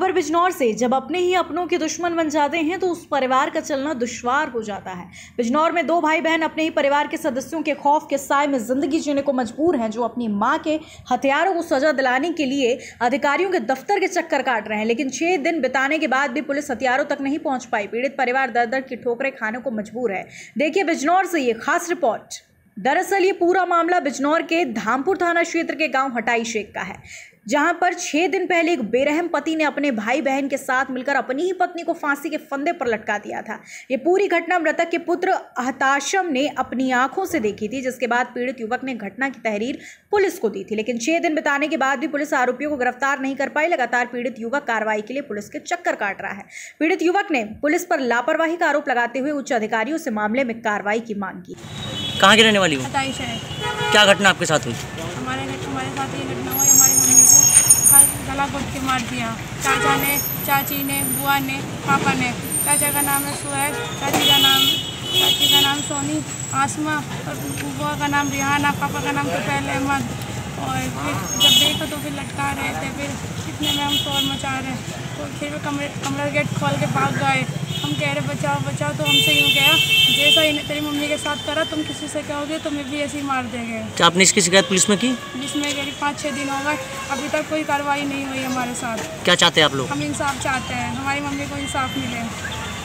खबर बिजनौर से, जब अपने ही अपनों के दुश्मन बन जाते हैं तो उस परिवार का चलना दुश्वार हो जाता है। बिजनौर में दो भाई बहन अपने ही परिवार के सदस्यों के खौफ के साय में ज़िंदगी जीने को मजबूर हैं, जो अपनी माँ के हथियारों को सजा दिलाने के लिए अधिकारियों के दफ्तर के चक्कर काट रहे हैं। लेकिन छह दिन बिताने के बाद भी पुलिस हथियारों तक नहीं पहुँच पाई। पीड़ित परिवार दर दर की ठोकरें खाने को मजबूर है। देखिए बिजनौर से ये खास रिपोर्ट। दरअसल ये पूरा मामला बिजनौर के धामपुर थाना क्षेत्र के गाँव हटाई शेख का है। जहाँ पर छह दिन पहले एक बेरहम पति ने अपने भाई बहन के साथ मिलकर अपनी ही पत्नी को फांसी के फंदे पर लटका दिया था। ये पूरी घटना मृतक के पुत्र हताशम ने अपनी आँखों से देखी थी जिसके बाद पीड़ित युवक ने घटना की तहरीर पुलिस को दी थी। लेकिन छह दिन बिताने के बाद भी पुलिस आरोपियों को गिरफ़्तार नहीं कर पाई। लगातार पीड़ित युवक कार्रवाई के लिए पुलिस के चक्कर काट रहा है। पीड़ित युवक ने पुलिस पर लापरवाही का आरोप लगाते हुए उच्च अधिकारियों से मामले में कार्रवाई की मांग की। कहाँ की रहने वाली हो? क्या घटना आपके साथ हुई? हमारे हमारे साथ ये घटना हुई। को हर गला घोट के मार दिया। चाचा ने, चाची ने, बुआ ने, पापा ने। चाचा का नाम है सुहैब चाची का नाम, चाची का नाम सोनी, आसमा, और बुआ का नाम रिहाना, पापा का नाम तो पहले अहमद। और फिर जब देखो तो फिर लटका रहे थे, फिर इतने में हम शोर मचा रहे। तो फिर कमरे, कमरा गेट खोल के भाग गए। हम कह रहे बचाओ बचाओ तो हमसे यूँ गया जैसा इन्हें तेरी मम्मी के साथ करा तुम किसी से कहोगे तुम्हें भी ऐसे ही मार देंगे। क्या आपने इसकी शिकायत पुलिस में की? जिसमें करीब पाँच छः दिन हो गए अभी तक कोई कार्रवाई नहीं हुई हमारे साथ। क्या चाहते हैं आप लोग? हम इंसाफ चाहते हैं हमारी मम्मी को इंसाफ मिले।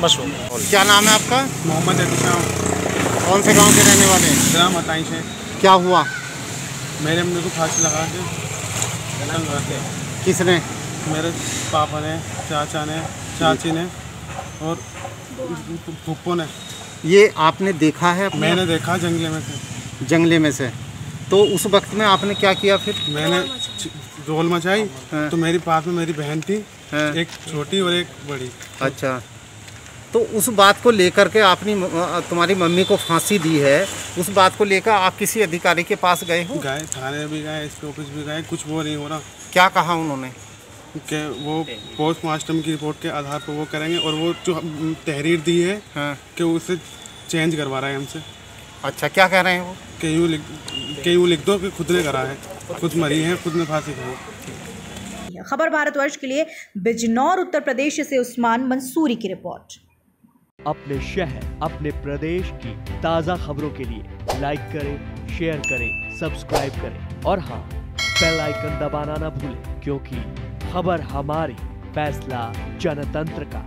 बस हो क्या नाम है आपका? मोहम्मद एहतशाम कौन से गाँव के रहने वाले हैं? ग्राम हताई से क्या हुआ? मेरे मम्मी को फांसी लगा के किसने? मेरे पापा ने चाचा ने चाची ने और फूफो ने ये आपने देखा है अपने मैंने देखा जंगले में से। जंगले में से। तो उस वक्त में आपने क्या किया फिर? मैंने रोल मचाई हाँ। तो मेरी पास में मेरी बहन थी हाँ। एक छोटी और एक बड़ी। अच्छा। तो उस बात को लेकर के आपने तुम्हारी मम्मी को फांसी दी है। उस बात को लेकर आप किसी अधिकारी के पास गए हो? गए थाने भी गए एस ऑफ़िस भी गए कुछ वो नहीं हो रहा। क्या कहा उन्होंने? कि वो पोस्टमास्टम की रिपोर्ट के आधार पर वो करेंगे और वो जो तहरीर दी है हाँ। कि उसे चेंज करवा रहे हैं हमसे। अच्छा क्या कह रहे हैं वो? कि यूँ लिख कि यूँ लिख दो कि खुद ने करा है। खुद मरी है खुद ने फांसी खाई खबर भारतवर्ष के लिए बिजनौर उत्तर प्रदेश से उस्मान मंसूरी की रिपोर्ट अपने शहर अपने प्रदेश की ताज़ा खबरों के लिए लाइक करें शेयर करें सब्सक्राइब करें। और हाँ बेल आइकन दबाना ना भूलें क्योंकि खबर हमारी फैसला जनतंत्र का।